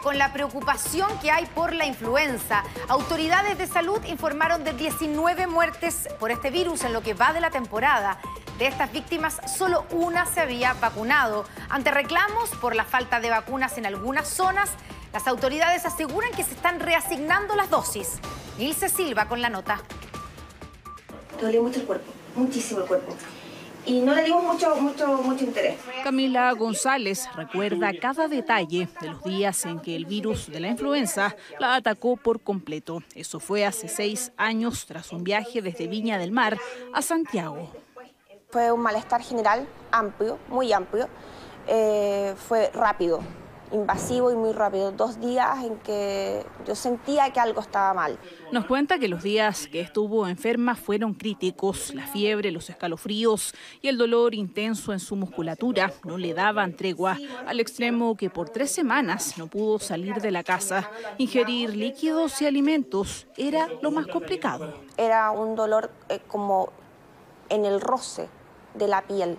con la preocupación que hay por la influenza. Autoridades de salud informaron de 19 muertes por este virus en lo que va de la temporada. De estas víctimas, solo una se había vacunado. Ante reclamos por la falta de vacunas en algunas zonas, las autoridades aseguran que se están reasignando las dosis. Nilce Silva con la nota. Duele mucho el cuerpo, muchísimo el cuerpo y no le dimos mucho, mucho, mucho interés. Camila González recuerda cada detalle de los días en que el virus de la influenza la atacó por completo. Eso fue hace seis años tras un viaje desde Viña del Mar a Santiago. Fue un malestar general amplio, muy amplio. Eh, fue rápido, invasivo y muy rápido. Dos días en que yo sentía que algo estaba mal. Nos cuenta que los días que estuvo enferma fueron críticos. La fiebre, los escalofríos y el dolor intenso en su musculatura no le daban tregua, al extremo que por tres semanas no pudo salir de la casa. Ingerir líquidos y alimentos era lo más complicado. Era un dolor eh, como en el roce de la piel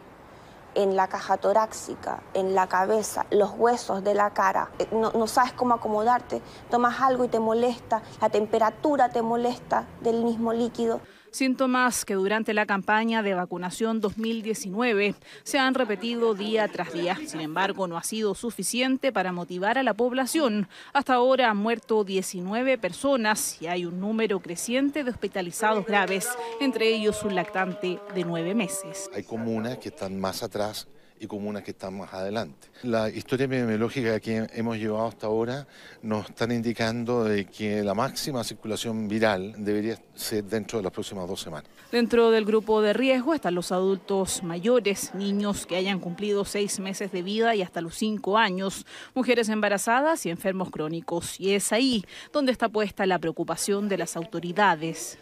en la caja torácica, en la cabeza, los huesos de la cara. Eh, no, sabes cómo acomodarte, tomas algo y te molesta, la temperatura te molesta del mismo líquido. Síntomas que durante la campaña de vacunación 2019 se han repetido día tras día. Sin embargo, no ha sido suficiente para motivar a la población. Hasta ahora han muerto 19 personas y hay un número creciente de hospitalizados graves, entre ellos un lactante de nueve meses. Hay comunas que están más atrás y comunas que están más adelante. La historia epidemiológica que hemos llevado hasta ahora nos están indicando de que la máxima circulación viral debería ser dentro de las próximas dos semanas. Dentro del grupo de riesgo están los adultos mayores, niños que hayan cumplido seis meses de vida y hasta los cinco años, mujeres embarazadas y enfermos crónicos. Y es ahí donde está puesta la preocupación de las autoridades.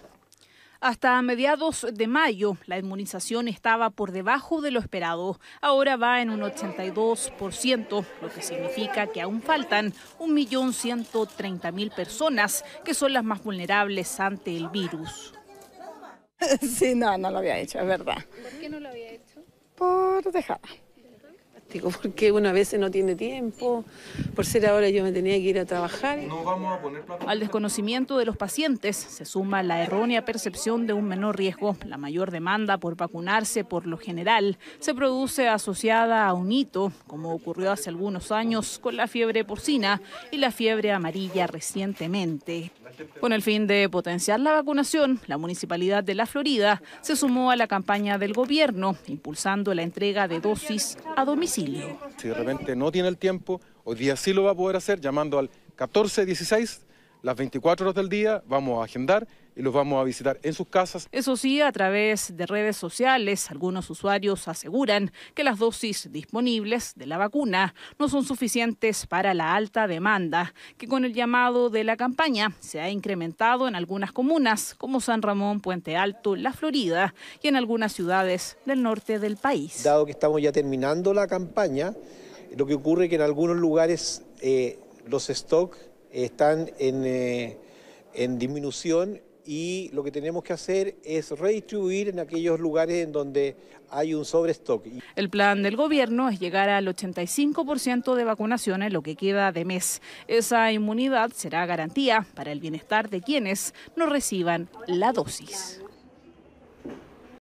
Hasta mediados de mayo, la inmunización estaba por debajo de lo esperado. Ahora va en un 82%, lo que significa que aún faltan 1.130.000 personas que son las más vulnerables ante el virus. Sí, no, no lo había hecho, es verdad. ¿Por qué no lo había hecho? Por dejada porque una vez no tiene tiempo, por ser ahora yo me tenía que ir a trabajar. Al desconocimiento de los pacientes se suma la errónea percepción de un menor riesgo. La mayor demanda por vacunarse por lo general se produce asociada a un hito, como ocurrió hace algunos años con la fiebre porcina y la fiebre amarilla recientemente. Con el fin de potenciar la vacunación, la Municipalidad de La Florida se sumó a la campaña del gobierno, impulsando la entrega de dosis a Si de repente no tiene el tiempo, hoy día sí lo va a poder hacer llamando al 1416 las 24 horas del día, vamos a agendar y los vamos a visitar en sus casas. Eso sí, a través de redes sociales, algunos usuarios aseguran que las dosis disponibles de la vacuna no son suficientes para la alta demanda, que con el llamado de la campaña se ha incrementado en algunas comunas como San Ramón, Puente Alto, La Florida y en algunas ciudades del norte del país. Dado que estamos ya terminando la campaña, lo que ocurre es que en algunos lugares eh, los stocks están en, eh, en disminución y lo que tenemos que hacer es redistribuir en aquellos lugares en donde hay un sobrestock. El plan del gobierno es llegar al 85% de vacunación en lo que queda de mes. Esa inmunidad será garantía para el bienestar de quienes no reciban la dosis.